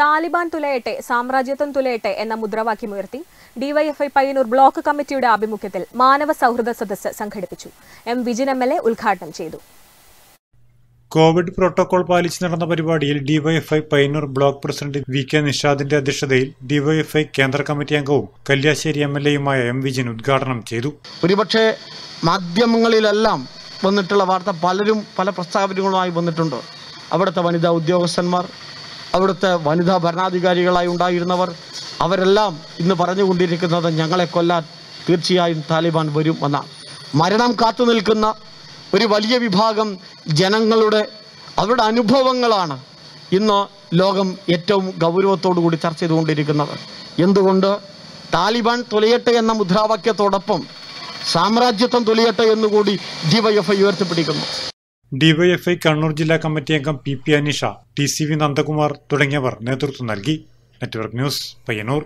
താലിബാൻ തുലയട്ടെ സാമ്രാജ്യത്വം തുലയട്ടെ എന്ന മുദ്രാവാക്യമുയർത്തി DYFI Payyanur block കമ്മിറ്റിയുടെ ആഭിമുഖ്യത്തിൽ മാനവ സൗഹൃദ സദസ്സ് സംഘടിപ്പിച്ചു. M Vijin M L A ഉദ്ഘാടനം ചെയ്തു. കോവിഡ് പ്രോട്ടോകോൾ പാലിച്ച് നടന്ന പരിപാടിയിൽ DYFI Payyanur block president V K നിഷാദിന്റെ അധ്യക്ഷതയിൽ ഡിവൈഎഫ്ഐ കേന്ദ്ര കമ്മിറ്റി അംഗവും കല്യാശ്ശേരി എം എൽ എയുമായ എം വിജിൻ ഉദ്ഘാടനം ചെയ്തു. ഒരുപക്ഷെ മാധ്യമങ്ങളിലെല്ലാം വന്നിട്ടുള്ള വാർത്ത പലരും പല പ്രസ്താവനകളുമായി വന്നിട്ടുണ്ട്. അവിടുത്തെ വനിതാ ഉദ്യോഗസ്ഥന്മാർ അവിടുത്തെ വനിതാ ഭരണാധികാരികളായി ഉണ്ടായിരുന്നവർ അവരെല്ലാം ഇന്ന് പറഞ്ഞുകൊണ്ടിരിക്കുന്നത് ഞങ്ങളെ കൊല്ലാൻ തീർച്ചയായും താലിബാൻ വരും എന്നാണ് മരണം കാത്തു നിൽക്കുന്ന ഒരു വലിയ വിഭാഗം ജനങ്ങളുടെ അവരുടെ അനുഭവങ്ങളാണ് ഇന്ന് ലോകം ഏറ്റവും ഗൗരവത്തോടു കൂടി ചർച്ച ചെയ്തുകൊണ്ടിരിക്കുന്നത്. എന്തുകൊണ്ട് താലിബാൻ തുലയട്ടെ എന്ന മുദ്രാവാക്യത്തോടൊപ്പം സാമ്രാജ്യത്വം തുലയട്ടെ എന്നുകൂടി ഡിവൈഎഫ്ഐ ഉയർത്തിപ്പിടിക്കുന്നു. ഡിവൈഎഫ്ഐ കണ്ണൂർ ജില്ലാ കമ്മിറ്റി അംഗം P P Anisha T C V Nandakumar തുടങ്ങിയവർ നേതൃത്വം നൽകി. Network news Payyanur.